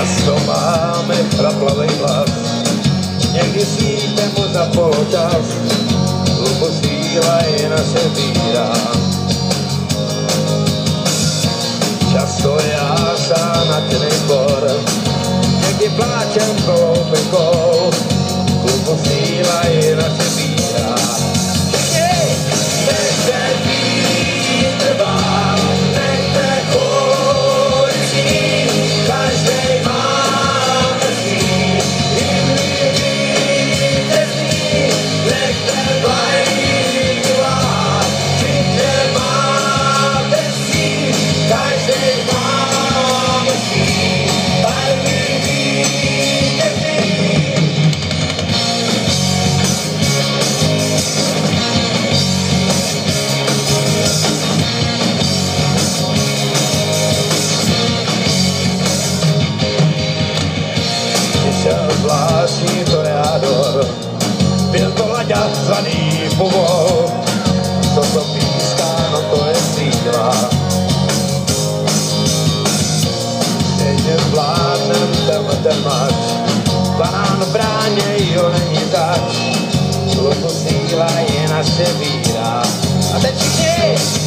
Často máme chraplavej hlas, někdy síte mu za počas, posíla je naše víra. Často já sám na ten bor, někdy pláčem koupenkou, posíla je naše víra. Zvláštní toreador, byl to laďa zvaný povol, to, co píská, no to je síla. Stejně zvládnem tenhle ten mač, banán bráně, jo, není zač, to síla je naše víra. A teď všichni,